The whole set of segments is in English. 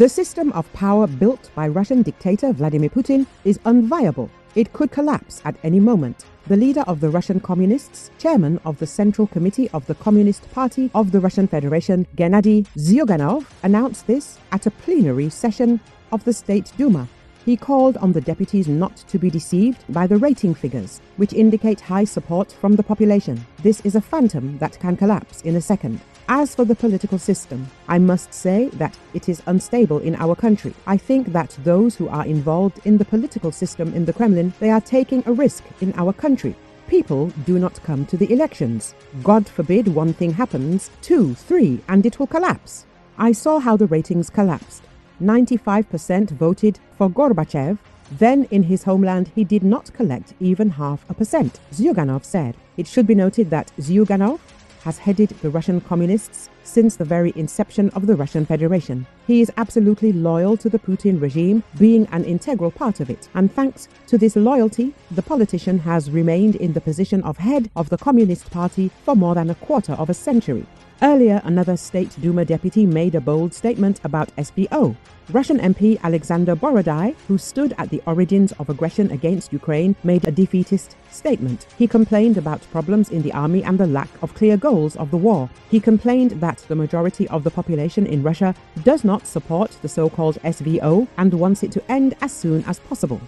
The system of power built by Russian dictator Vladimir Putin is unviable. It could collapse at any moment. The leader of the Russian Communists, chairman of the Central Committee of the Communist Party of the Russian Federation, Gennady Zyuganov, announced this at a plenary session of the State Duma. He called on the deputies not to be deceived by the rating figures, which indicate high support from the population. This is a phantom that can collapse in a second. As for the political system, I must say that it is unstable in our country. I think that those who are involved in the political system in the Kremlin, they are taking a risk in our country. People do not come to the elections. God forbid one thing happens, two, three, and it will collapse. I saw how the ratings collapsed. 95% voted for Gorbachev. Then, in his homeland, he did not collect even half a percent, Zyuganov said. It should be noted that Zyuganov has headed the Russian communists since the very inception of the Russian Federation. He is absolutely loyal to the Putin regime, being an integral part of it. And thanks to this loyalty, the politician has remained in the position of head of the Communist Party for more than a quarter of a century. Earlier, another State Duma deputy made a bold statement about SVO. Russian MP Alexander Borodai, who stood at the origins of aggression against Ukraine, made a defeatist statement. He complained about problems in the army and the lack of clear goals of the war. He complained that the majority of the population in Russia does not support the so called SVO and wants it to end as soon as possible.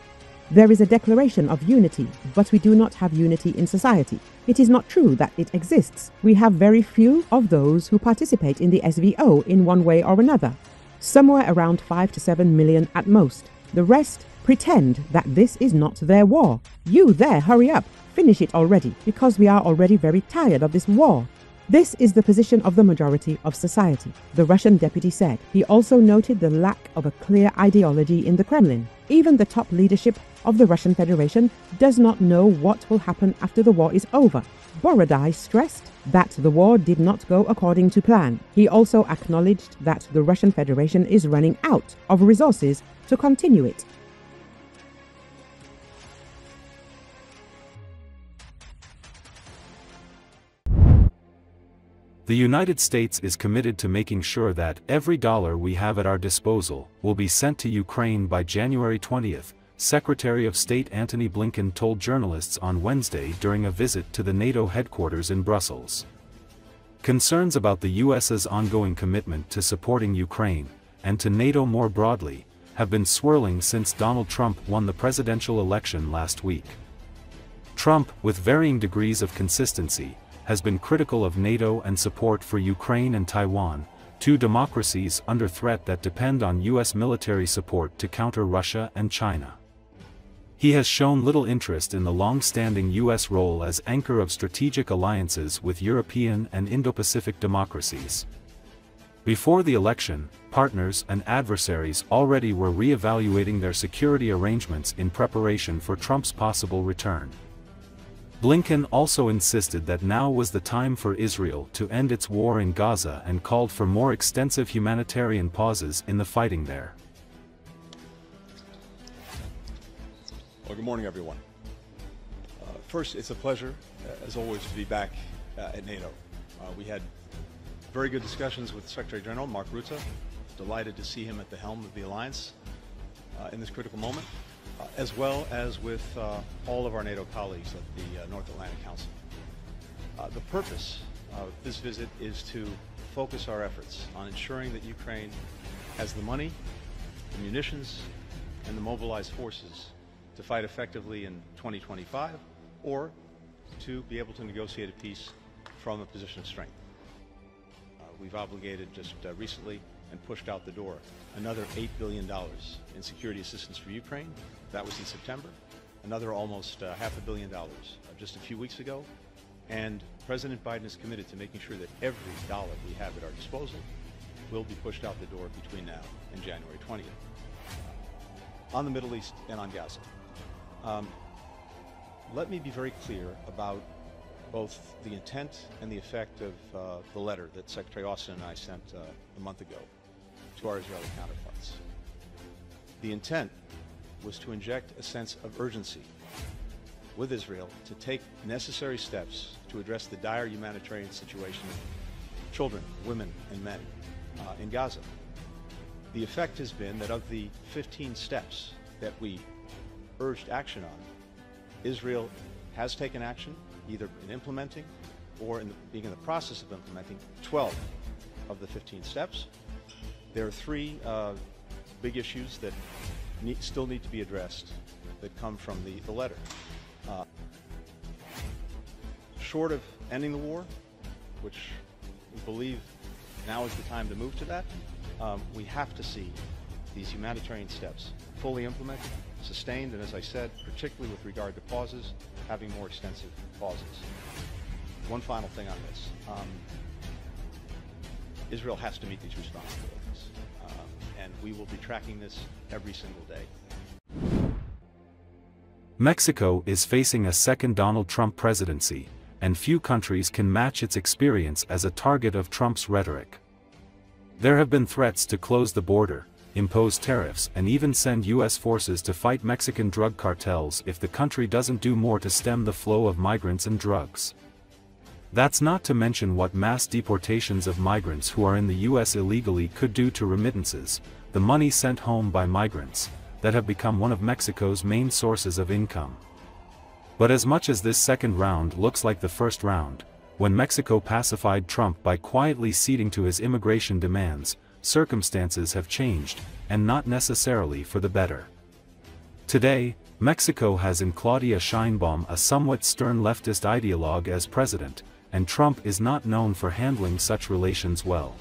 There is a declaration of unity, but we do not have unity in society. It is not true that it exists. We have very few of those who participate in the SVO in one way or another, somewhere around 5 to 7 million at most. The rest pretend that this is not their war. You there, hurry up, finish it already, because we are already very tired of this war. This is the position of the majority of society, the Russian deputy said. He also noted the lack of a clear ideology in the Kremlin. Even the top leadership of the Russian Federation does not know what will happen after the war is over. Borodai stressed that the war did not go according to plan. He also acknowledged that the Russian Federation is running out of resources to continue it. The United States is committed to making sure that every dollar we have at our disposal will be sent to Ukraine by January 20th, Secretary of State Antony Blinken told journalists on Wednesday during a visit to the NATO headquarters in Brussels. Concerns about the US's ongoing commitment to supporting Ukraine, and to NATO more broadly, have been swirling since Donald Trump won the presidential election last week. Trump, with varying degrees of consistency, has been critical of NATO and support for Ukraine and Taiwan, two democracies under threat that depend on U.S. military support to counter Russia and China. He has shown little interest in the long-standing U.S. role as anchor of strategic alliances with European and Indo-Pacific democracies. Before the election, partners and adversaries already were re-evaluating their security arrangements in preparation for Trump's possible return. Blinken also insisted that now was the time for Israel to end its war in Gaza and called for more extensive humanitarian pauses in the fighting there. Well, good morning, everyone. Uh, first, it's a pleasure, uh, as always, to be back uh, at NATO. Uh, we had very good discussions with Secretary General Mark Rutte. Delighted to see him at the helm of the alliance uh, in this critical moment as well as with uh, all of our NATO colleagues at the uh, North Atlantic Council. Uh, the purpose of this visit is to focus our efforts on ensuring that Ukraine has the money, the munitions, and the mobilized forces to fight effectively in 2025 or to be able to negotiate a peace from a position of strength. Uh, we've obligated just uh, recently and pushed out the door another $8 billion in security assistance for Ukraine. That was in September. Another almost uh, half a billion dollars uh, just a few weeks ago. And President Biden is committed to making sure that every dollar we have at our disposal will be pushed out the door between now and January 20th. On the Middle East and on Gaza. Um, let me be very clear about both the intent and the effect of uh, the letter that Secretary Austin and I sent uh, a month ago to our Israeli counterparts. The intent was to inject a sense of urgency with Israel to take necessary steps to address the dire humanitarian situation of children, women, and men uh, in Gaza. the effect has been that of the 15 steps that we urged action on, Israel has taken action, either in implementing or in the, being in the process of implementing 12 of the 15 steps. There are three uh, big issues that need, still need to be addressed that come from the, the letter. Uh, short of ending the war, which we believe now is the time to move to that, um, we have to see these humanitarian steps fully implemented, sustained, and as I said, particularly with regard to pauses, having more extensive pauses. One final thing on this. Um, Israel has to meet these responsibilities, um, and we will be tracking this every single day. Mexico is facing a second Donald Trump presidency, and few countries can match its experience as a target of Trump's rhetoric. There have been threats to close the border, impose tariffs and even send U.S. forces to fight Mexican drug cartels if the country doesn't do more to stem the flow of migrants and drugs. That's not to mention what mass deportations of migrants who are in the U.S. illegally could do to remittances, the money sent home by migrants, that have become one of Mexico's main sources of income. But as much as this second round looks like the first round, when Mexico pacified Trump by quietly ceding to his immigration demands, circumstances have changed, and not necessarily for the better. Today, Mexico has in Claudia Sheinbaum a somewhat stern leftist ideologue as president, and Trump is not known for handling such relations well.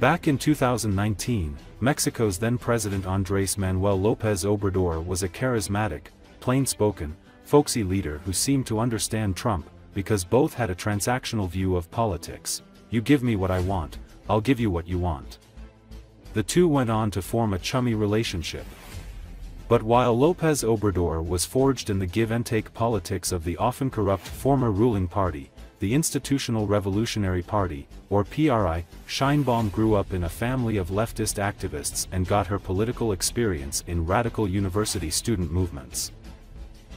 Back in 2019, Mexico's then-President Andrés Manuel López Obrador was a charismatic, plain-spoken, folksy leader who seemed to understand Trump, because both had a transactional view of politics. You give me what I want, I'll give you what you want. The two went on to form a chummy relationship. But while Lopez Obrador was forged in the give-and-take politics of the often corrupt former ruling party, the Institutional Revolutionary Party, or PRI, Sheinbaum grew up in a family of leftist activists and got her political experience in radical university student movements.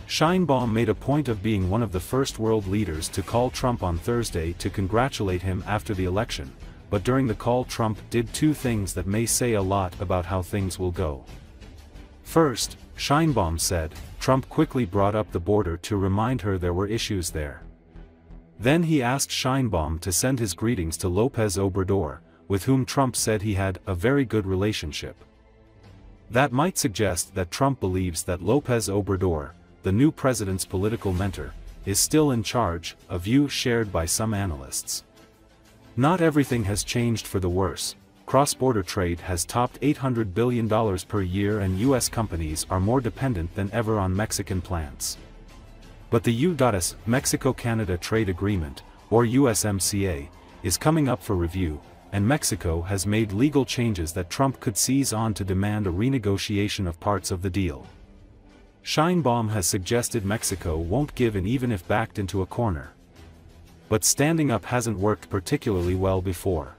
Sheinbaum made a point of being one of the first world leaders to call Trump on Thursday to congratulate him after the election, but during the call Trump did two things that may say a lot about how things will go. First, Sheinbaum said, Trump quickly brought up the border to remind her there were issues there. Then he asked Sheinbaum to send his greetings to Lopez Obrador, with whom Trump said he had a very good relationship. That might suggest that Trump believes that Lopez Obrador, the new president's political mentor, is still in charge, a view shared by some analysts. Not everything has changed for the worse, cross-border trade has topped $800 billion per year and U.S. companies are more dependent than ever on Mexican plants. But the U.S. Mexico-Canada Trade Agreement, or USMCA, is coming up for review, and Mexico has made legal changes that Trump could seize on to demand a renegotiation of parts of the deal. Sheinbaum has suggested Mexico won't give in even if backed into a corner. But standing up hasn't worked particularly well before.